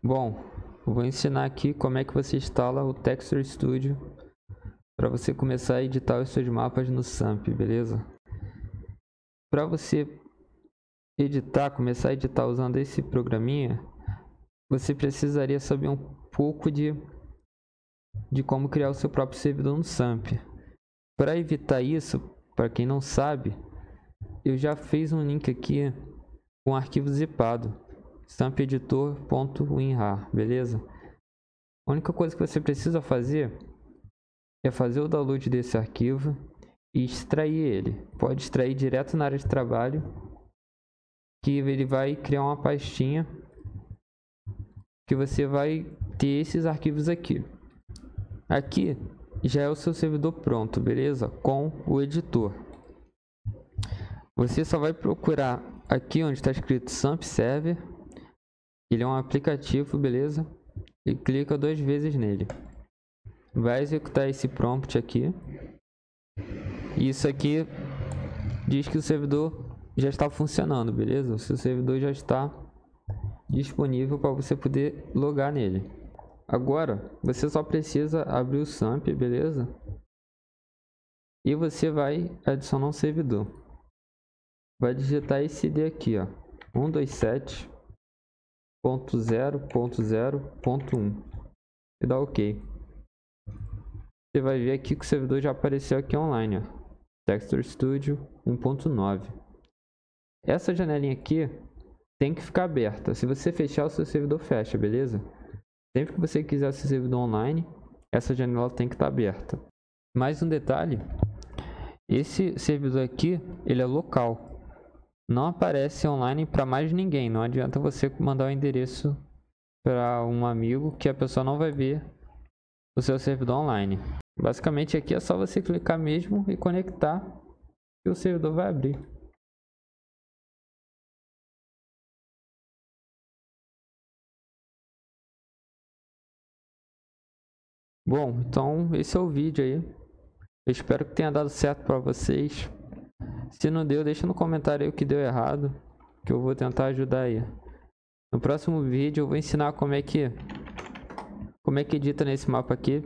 Bom, vou ensinar aqui como é que você instala o Texture Studio para você começar a editar os seus mapas no SAMP, beleza? Para você editar, começar a editar usando esse programinha, você precisaria saber um pouco de, de como criar o seu próprio servidor no SAMP. Para evitar isso, para quem não sabe, eu já fiz um link aqui com arquivo zipado stampeditor.winrar, beleza? A única coisa que você precisa fazer é fazer o download desse arquivo e extrair ele. Pode extrair direto na área de trabalho, que ele vai criar uma pastinha que você vai ter esses arquivos aqui. Aqui já é o seu servidor pronto, beleza? Com o editor. Você só vai procurar aqui onde está escrito SAMP Server. Ele é um aplicativo, beleza? E clica duas vezes nele. Vai executar esse prompt aqui. Isso aqui diz que o servidor já está funcionando, beleza? O seu servidor já está disponível para você poder logar nele. Agora, você só precisa abrir o SAMP, beleza? E você vai adicionar um servidor. Vai digitar esse ID aqui, ó. 127.0.0.1 e dá OK. Você vai ver aqui que o servidor já apareceu aqui online, ó. Texture Studio 1.9. Essa janelinha aqui tem que ficar aberta. Se você fechar, o seu servidor fecha, beleza? Sempre que você quiser seu servidor online, essa janela tem que estar aberta. Mais um detalhe, esse servidor aqui, ele é local. Não aparece online para mais ninguém. Não adianta você mandar o endereço para um amigo que a pessoa não vai ver o seu servidor online. Basicamente aqui é só você clicar mesmo e conectar e o servidor vai abrir. Bom, então esse é o vídeo aí. Eu espero que tenha dado certo para vocês. Se não deu, deixa no comentário aí o que deu errado, que eu vou tentar ajudar aí. No próximo vídeo eu vou ensinar como é que como é que edita nesse mapa aqui.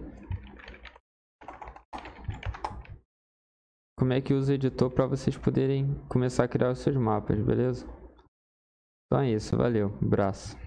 Como é que usa o editor para vocês poderem começar a criar os seus mapas, beleza? Então é isso, valeu, abraço.